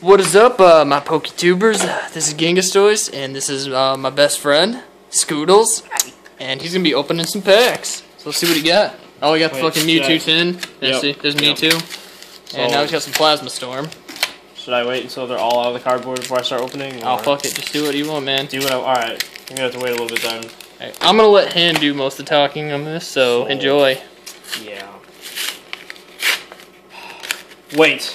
What is up, uh, my PokeTubers? This is Gengastoise, and this is uh, my best friend, Scoodles, and he's gonna be opening some packs. So let's see what he got. Oh, we got the Wait, fucking should I- Mewtwo tin. There's, Yep, see, there's yep. Mewtwo, and now he's got some Plasma Storm. Should I wait until they're all out of the cardboard before I start opening? Oh or fuck it, just do what you want, man. Do what I. Alright. I'm gonna have to wait a little bit then. Hey, I'm gonna let him do most of the talking on this, so So- enjoy. Yeah. Wait.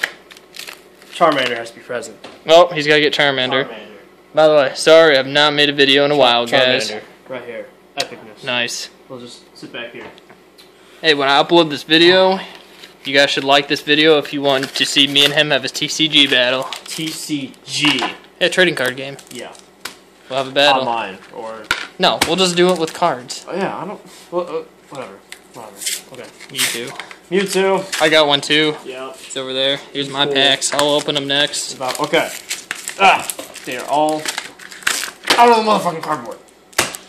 Charmander has to be present. Oh, he's gotta get Charmander. Charmander. By the way, sorry, I've not made a video in a while, guys. Charmander. Right here. Epicness. Nice. We'll just sit back here. Hey, when I upload this video, you guys should like this video if you want to see me and him have a TCG battle. TCG. Yeah, trading card game. Yeah. We'll have a battle. Online. Or. No, we'll just do it with cards. Oh, yeah, I don't. Well, uh, whatever. Whatever. Okay. Me too. Mewtwo. I got one too. Yeah. It's over there. Here's my Cool. packs. I'll open them next. About. Okay. Ah! They are all out of the motherfucking cardboard.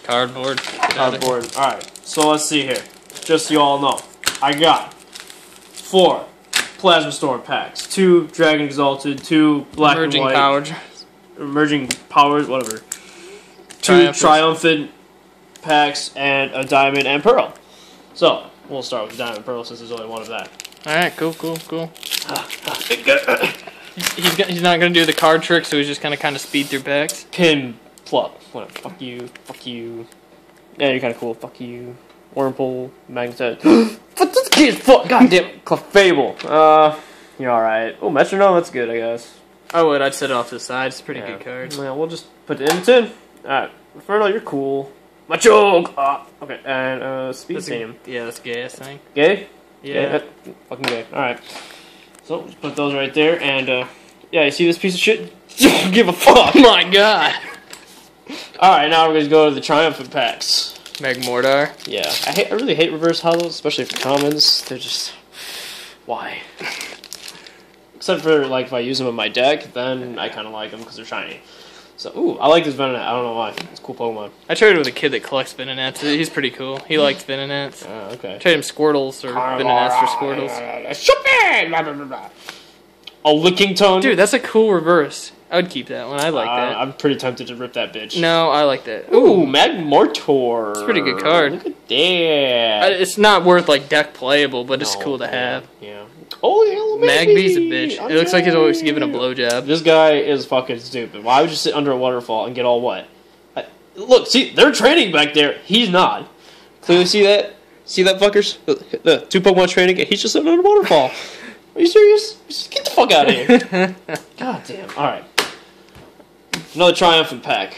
Cardboard. Get out of here. Cardboard. Alright, so let's see here. Just so you all know. I got four Plasma Storm packs, two Dragon Exalted, two Black Emerging and White, powers. Emerging Powers, whatever. Two Triumphant. Triumphant packs, and a Diamond and Pearl. So, we'll start with Diamond Pearl since there's only one of that. All right, cool, cool, cool. He's got, he's not gonna do the card trick, so he's just gonna kind of speed through packs. Pin plug. Whatever. Fuck you. Fuck you. Yeah, you're kind of cool. Fuck you. Wormhole. Magnetet. Fuck this kid. Fuck. Goddamn. Clefable. Uh, you're alright. Oh, Metronome. That's good, I guess. I would. I'd set it off to the side. It's a pretty Yeah. good card. Well, we'll just put it in the tin. Alright. Inferno, you're cool. Machoke. Ah. Okay. And uh, Speed That's a, yeah, that's gay. I think. Gay. Yeah. Gay? Fucking gay. Alright. So let's put those right there, and uh, yeah, you see this piece of shit? Don't give a fuck. Oh my god. All right, now we're gonna go to the triumphant packs. Magmortar. Yeah, I hate. I really hate reverse hollows, especially for commons. They're just why. Except for like if I use them in my deck, then I kind of like them because they're shiny. So ooh, I like this Venonat. I don't know why. It's a cool Pokemon. I traded with a kid that collects Venonats. He's pretty cool. He likes Venonats. Ah, okay. I traded him Squirtles or Venonats for Squirtles. Blah, blah, blah. A Lickitung. Dude, that's a cool reverse. I would keep that one. I like Uh, that. I'm pretty tempted to rip that bitch. No, I like that. Ooh, Ooh, Magmortar. It's a pretty good card. Look at that. It's not worth like deck playable, but it's cool to yeah, have. Yeah. Oh, yellow Magby's a Magby. bitch. It looks like he's always giving a Okay. blowjob. This guy is fucking stupid. Why would you sit under a waterfall and get all wet? I, look, see, they're training back there. He's not. Clearly see that? See that, fuckers? The, the two Pokemon training, he's just sitting under a waterfall. Are you serious? Just get the fuck out of here. God damn. Alright. Another triumphant pack.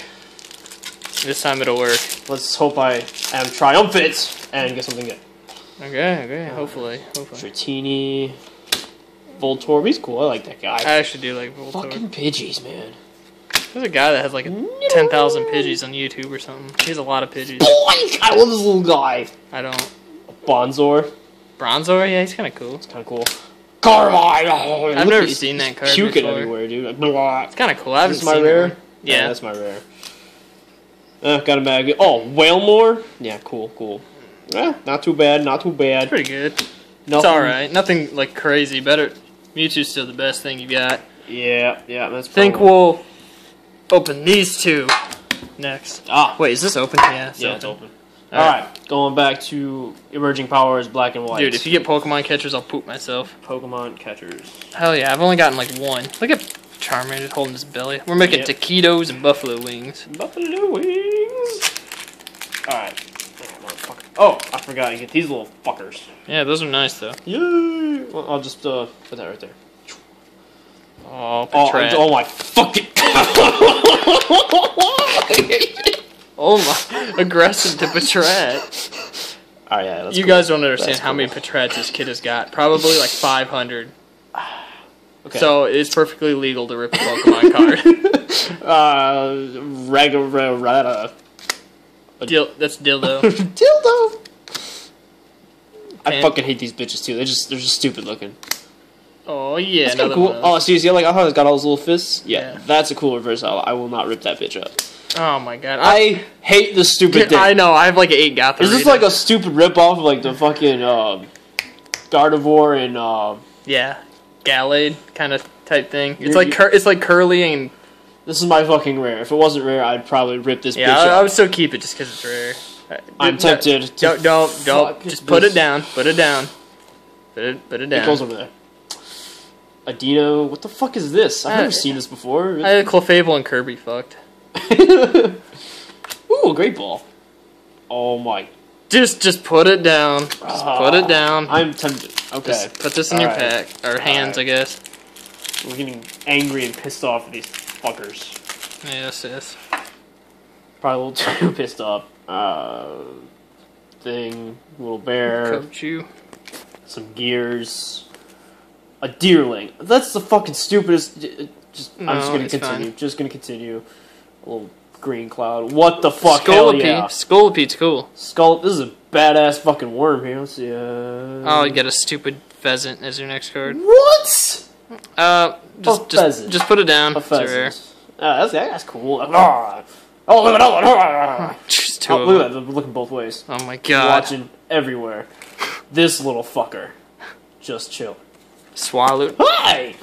This time it'll work. Let's hope I am triumphant and get something good. Okay, okay. Hopefully, hopefully. Dratini. Voltorb, he's cool. I like that guy. I actually do like Voltorb. Fucking Pidgeys, man. There's a guy that has like a 10,000 Pidgeys on YouTube or something. He has a lot of Pidgeys. Boink! I love this little guy. I don't. Bonzor. Bronzor? Yeah, he's kind of cool. It's kind of cool. Carmine! Oh, I've never these- seen that he's card Puking before. everywhere, dude. Like, blah. It's kind of cool. I haven't Is this my rare? one. Yeah. that's my rare. Uh, got a mag. Oh, Wailmer? Yeah, cool, cool. Eh, not too bad, not too bad. pretty good. It's alright. Nothing like crazy. Better. Mewtwo's still the best thing you got. Yeah, yeah, that's think we'll open these two next. Ah, Wait, is this open? Yeah, it's yeah, open. it's open. Alright. Alright, going back to Emerging Powers, Black and White. Dude, if you get Pokemon catchers, I'll poop myself. Pokemon catchers. Hell yeah, I've only gotten like one. Look at Charmander holding his belly. We're making Yep. taquitos and buffalo wings. Buffalo wings. Oh, I forgot. You get these little fuckers. Yeah, those are nice though. Yay! Well, I'll just uh, put that right there. Oh, Oh, oh my fucking. Oh my, aggressive to Patrat. Alright, yeah, You cool. guys don't understand That's how many cool. Patrats this kid has got. Probably like 500. Okay. So it's perfectly legal to rip a Pokemon card. uh, Ragarata. Dil- that's dildo. Dildo. I Pan- fucking hate these bitches too. They're just they're just stupid looking. Oh yeah, That's kind of cool. one. Oh, those. see, see, like how it's got all those little fists. Yeah, Yeah. that's a cool reverse. I I will not rip that bitch up. Oh my god. I, I hate the stupid thing. I know. I have like eight Gotham. Is this like a stupid rip off of like the fucking um, Gardevoir and uh, Yeah. Gallade kind of type thing. It's like cur- it's like curly and This is my fucking rare. If it wasn't rare, I'd probably rip this yeah. bitch I, I would still keep it just because it's rare. Uh, I'm no, tempted to Don't don't don't. Just put this. it down. Put it down. Put it put it It goes over there. Adino, what the fuck is this? I've Uh, never seen this before. I had Clefable and Kirby fucked. Ooh, a great ball. Oh my. Just just put it down. Just put it down. I'm tempted. Okay. Just put this in your Alright. pack or hands, I guess. We're getting angry and pissed off at these fuckers. Yes, yes. Probably a little too pissed off. Uh, thing, little bear, Coach you. some gears, a deerling. That's the fucking stupidest. j- Just I'm just gonna it's continue. fine. Just gonna continue. A little green cloud. What the fuck? Hell Scolipede. yeah. Scolipede's cool. Skull. This is a badass fucking worm here. Let's see. Uh, Oh, you get a stupid pheasant as your next card. what? Uh, just just, just put it down. A It's rare. pheasant. Ah, that's that's cool. Oh, look at that! Two Oh, look at that! They're looking both ways. Oh my god. Watching everywhere. This little fucker. Just chill. Swallowed. Hi!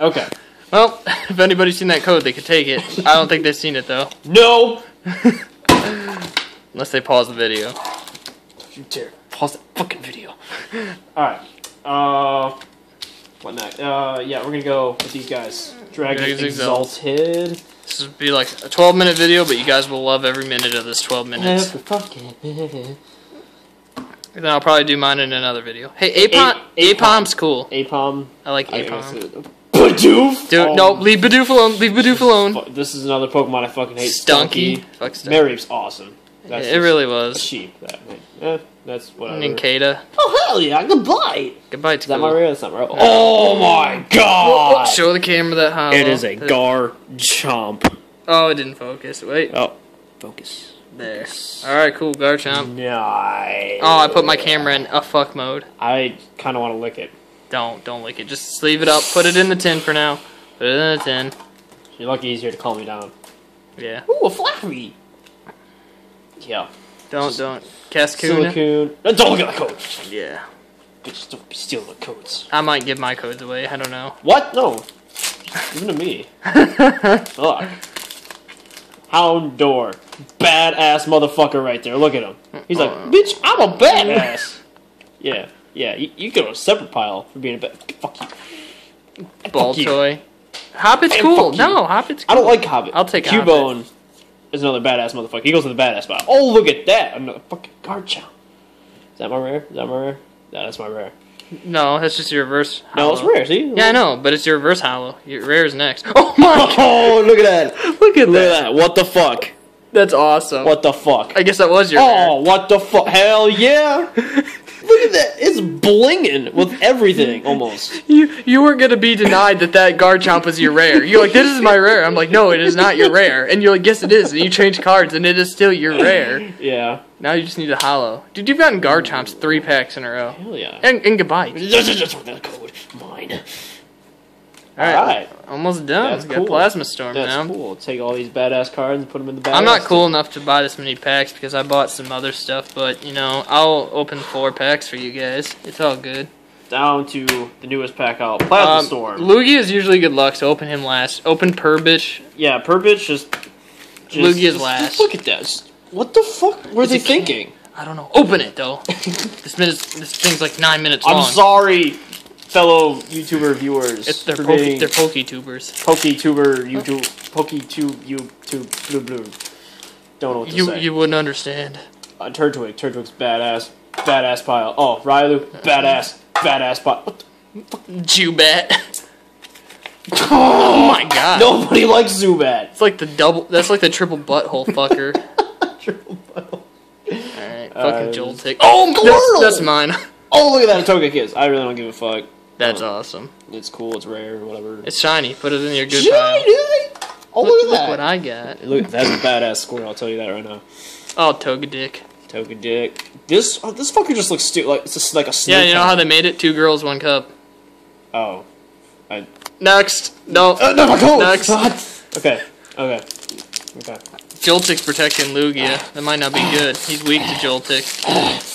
Okay. Well, if anybody's seen that code, they could take it. I don't think they've seen it though, No! unless they pause the video. You dare. Pause the fucking video. Alright. Uh. What next? Uh, yeah, we're gonna go with these guys. Dragon Dragon's Exalt. Exalted. This would be like a 12 minute video, but you guys will love every minute of this 12 minutes. Fucking. Then I'll probably do mine in another video. Hey, Aipom, A- Aipom's cool. Aipom. I like Aipom. Bidoof! Dude, Oh, no, leave Bidoof alone. Leave Bidoof alone. This is another Pokemon I fucking hate. Stunky. Stunky. Fuck Stunky. Mareep's awesome. That's it really was. sheep. That, eh, that's whatever. Nincada. Oh hell yeah! Goodbye. Goodbye, Is that my cool. rare? That's not my. Oh my god! Show the camera that hollow. It is a Gar Chomp. Oh, it didn't focus. Wait, Oh, focus. there. All right, cool. Garchomp. Nice. Oh, I put my camera in a fuck mode. I kind of want to lick it. Don't, don't lick it. Just leave it up. Put it in the tin for now. Put it in the tin. You're lucky he's here to calm me down. Yeah. Ooh, a flappy. Yeah. Don't, don't. Cascoon. Silcoon. Uh, Don't look at the code. Yeah. Bitch, don't be stealing the codes. I might give my codes away. I don't know. What? No. Even to me. Fuck. Houndour. Badass motherfucker right there. Look at him. He's like, bitch, I'm a badass. yeah, yeah. You, you go to a separate pile for being a bad. Fuck you. Ball Fuck you. toy. Hoppip's And cool. fuck you. No, Hoppip's cool. I don't like Hoppip. I'll take Cubone is another badass motherfucker. He goes to the badass pile. Oh, look at that. Another fucking Garchomp. Is that my rare? Is that my rare? No, that's my rare. No, that's just your reverse. No, it's rare, see? Yeah, I know, but it's your reverse hollow. Your rare is next. Oh my! Oh, look at that. Look at Look at that. that. What the fuck? That's awesome. What the fuck? I guess that was your. Oh, what the fuck? Hell yeah! Look at that. It's blinging with everything, almost. You you weren't gonna be denied that that guard Garchomp was your rare. You're like, this is my rare. I'm like, no, it is not your rare. And you're like, yes, it is. And you change cards, and it is still your rare. Yeah. Now you just need a hollow. Dude, you've gotten Garchomps three packs in a row. Hell yeah. And, and goodbye. Just that code. Mine. Alright, Alright. almost done. That's Got. Plasma Storm That's now. cool. Take all these badass cards and put them in the badass. I'm not cool enough to buy this many packs because I bought some other stuff, but you know, I'll open four packs for you guys. It's all good. Down to the newest pack out. Plasma Um, Storm. Lugia is usually good luck, so open him last. Open Purbitch. yeah, Purpitch just. just last. Look at this. What the fuck were It's they a can. thinking? I don't know. Open it though. this minute, this thing's like nine minutes I'm long. sorry, fellow YouTuber viewers. It's they're poke, being they're PokeTubers. PokeTuber, YouTube, PokeTube, YouTube, blue, blue. Don't know what to You say. you wouldn't understand. Uh, Turtwig, Turtwig's badass, badass pile. Oh, Railu, badass, badass pile. What the? Zubat. oh my god. Nobody likes Zubat. It's like the double. That's like the triple butthole fucker. Triple butthole. Alright, fucking Uh, Joltik. Oh, Squirtle! that's, that's mine. Oh, look at that Togekiss. I really don't give a fuck. That's Oh. awesome. It's cool. It's rare. Whatever. It's shiny. Put it in your good Shiny, pile. dude. Oh, look, Look, at look what I got. Look, that's a badass squirrel. I'll tell you that right now. Oh, Togedick. Togedick. This oh, this fucker just looks stupid. Like it's just like a snake. Yeah, you know how they made it? Two girls, one cup. Oh. I. Next. No. Uh, no, my code. Next. God. Okay. Okay. Okay. Joltik's protecting Lugia. That might not be good. He's weak to Joltik.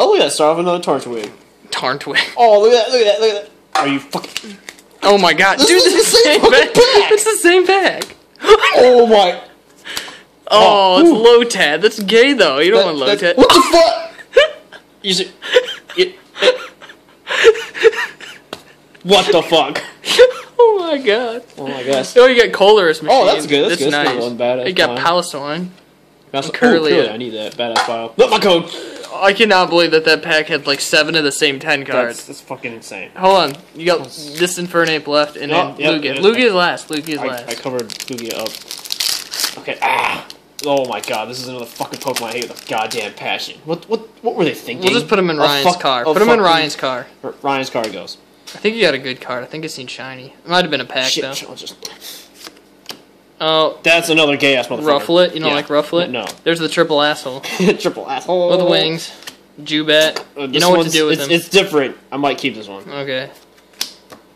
Oh, look at that. Start off with another Torchwig. Tarntwig. Oh, look at that. Look at that. Look at that. Are you fucking? Oh my god, dude, is this is the same the same fucking pack. pack. It's the same bag. Oh my! Oh, Oh, it's ooh. Lotad. That's gay though. You don't want low That- tad. What the fuck? You see? it- it- what the fuck? oh my god. Oh my gosh. Oh, you got Colarus machine. Oh, that's good. That's good. That's nice. good. One badass You got line. Palestine. That's Curly oh, curly. it. I need that badass file. Look my code. I cannot believe that that pack had like seven of the same ten cards. that's fucking insane. Hold on, you got this Infernape left, and Oh, then yep, Lugia. yep. Lugia is last. Lugia is I, last. I covered Lugia up. Okay. Ah. Oh my god, this is another fucking Pokemon I hate with a goddamn passion. What what what were they thinking? we'll just put him in A Ryan's fuck- car. a Put him in fucking- Ryan's car. Ryan's car goes. I think you got a good card. I think it's seen shiny. It might have been a pack Shit, though. shit, I'll just Oh, That's another gay ass motherfucker. Rufflet. You don't Yeah. like Rufflet? No. There's the triple asshole Triple asshole. with the wings. Zubat. Uh, You this know what to one's- do with it's, him. It's different. I might keep this one. Okay.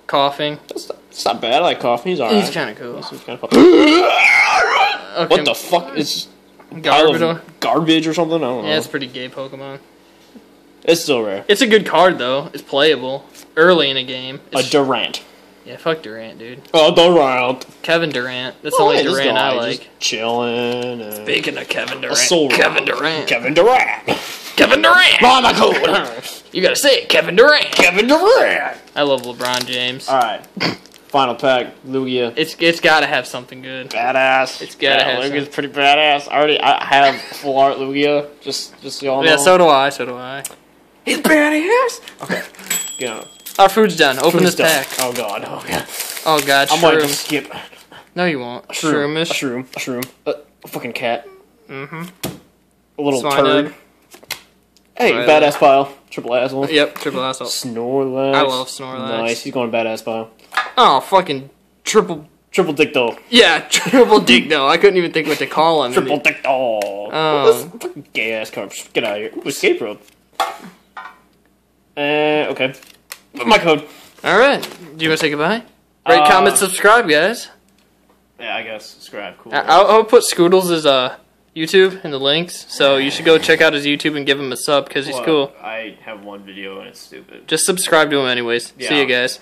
Koffing. It's not, it's not bad. I like coffee. He's alright. He's kind of cool. He's kinda cool. Okay. what the fuck? It's pile Garbodor. of garbage or something. I don't know. Yeah, it's pretty gay Pokemon. it's still rare. It's a good card though. It's playable early in a game. A It's- Durant. Yeah, fuck Durant, dude. Oh, A Durant. Kevin Durant. That's the Oh, only yeah, this Durant I like. just chilling. And Speaking of Kevin Durant, soul Kevin rock. Durant. Kevin Durant. Kevin Durant. Mama code. You gotta say it, Kevin Durant. Kevin Durant. I love LeBron James. All right. Final pack. Lugia. It's it's gotta have something good. Badass. It's gotta yeah, have Lugia's pretty badass. I already I have full art Lugia. Just just so y'all know. Yeah, so do I. So do I. he's badass. Okay. On. Our food's done. Open Food's this done. pack. Oh god. Oh god. Oh god, I might just shrooms. skip. No, you won't. A shroom. Shroomish. A shroom. A shroom. A, a fucking cat. Mm-hmm. A little Swine turd. Hey, Right badass pile. Triple asshole. Yep, triple asshole. Snorlax. I love Snorlax. Nice. He's going badass pile. Oh, fucking triple. Triple dick though. Yeah, triple dig though. I couldn't even think what to call him. Triple dick doll. Oh. This fucking gay ass card. Get out of here. Ooh, escape road. Uh, okay. My code. All right. Do you want to say goodbye? Rate, Uh, comment, subscribe, guys. Yeah, I guess. Subscribe. Cool. I'll, I'll put Scoodles' uh, YouTube in the links, so you should go check out his YouTube and give him a sub because he's Well, cool. I have one video and it's stupid. Just subscribe to him anyways. See you guys.